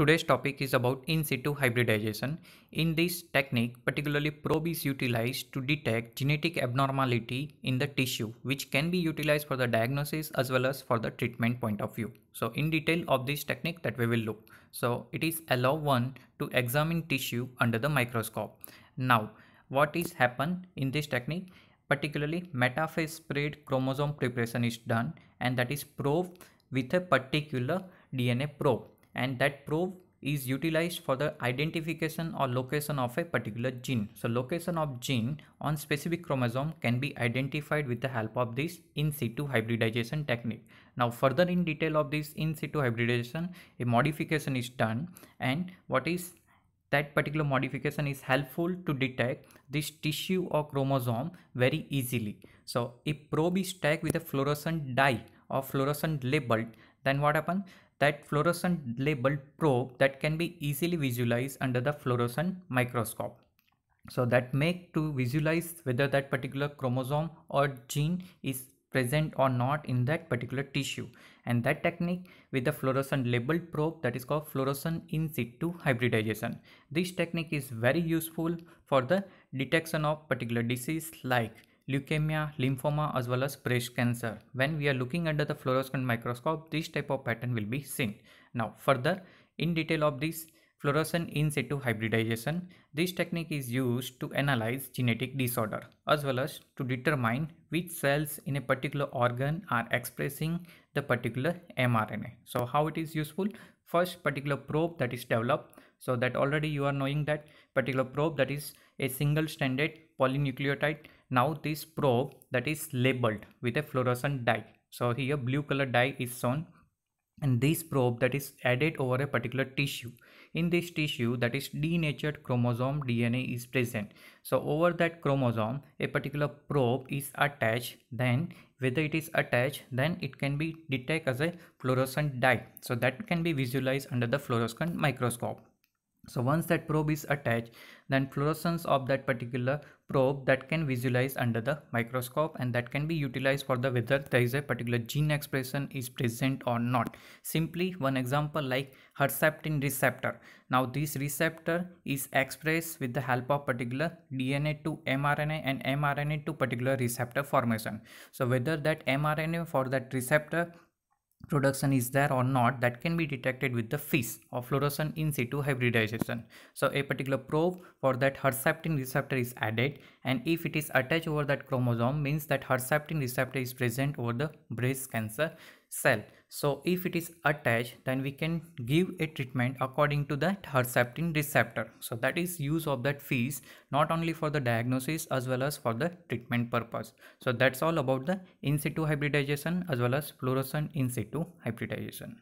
Today's topic is about in situ hybridization. In this technique, particularly probe is utilized to detect genetic abnormality in the tissue, which can be utilized for the diagnosis as well as for the treatment point of view. So in detail of this technique that we will look. So it is allow one to examine tissue under the microscope. Now, what is happen in this technique? Particularly metaphase spread chromosome preparation is done and that is probe with a particular DNA probe and that probe is utilized for the identification or location of a particular gene. So location of gene on specific chromosome can be identified with the help of this in situ hybridization technique. Now further in detail of this in situ hybridization, a modification is done and what is that particular modification is helpful to detect this tissue or chromosome very easily. So if probe is tagged with a fluorescent dye or fluorescent labeled, then what happens? That fluorescent labeled probe that can be easily visualized under the fluorescent microscope. So that make to visualize whether that particular chromosome or gene is present or not in that particular tissue and that technique with the fluorescent labeled probe that is called fluorescent in situ hybridization. This technique is very useful for the detection of particular disease like leukemia, lymphoma as well as breast cancer. When we are looking under the fluorescent microscope, this type of pattern will be seen. Now further in detail of this fluorescent in situ hybridization, this technique is used to analyze genetic disorder as well as to determine which cells in a particular organ are expressing the particular mRNA. So how it is useful? First particular probe that is developed so that already you are knowing that particular probe that is a single stranded polynucleotide now this probe that is labeled with a fluorescent dye. So here blue color dye is shown and this probe that is added over a particular tissue. In this tissue that is denatured chromosome DNA is present. So over that chromosome a particular probe is attached then whether it is attached then it can be detected as a fluorescent dye. So that can be visualized under the fluorescent microscope. So once that probe is attached, then fluorescence of that particular probe that can visualize under the microscope and that can be utilized for the whether there is a particular gene expression is present or not. Simply one example like Herceptin receptor. Now this receptor is expressed with the help of particular DNA to mRNA and mRNA to particular receptor formation. So whether that mRNA for that receptor production is there or not that can be detected with the FISH or fluorescent in situ hybridization. So a particular probe for that Herceptin receptor is added and if it is attached over that chromosome means that Herceptin receptor is present over the breast cancer cell. So if it is attached then we can give a treatment according to that Herceptin receptor. So that is use of that FISH not only for the diagnosis as well as for the treatment purpose. So that's all about the in situ hybridization as well as fluorescent in situ hybridization.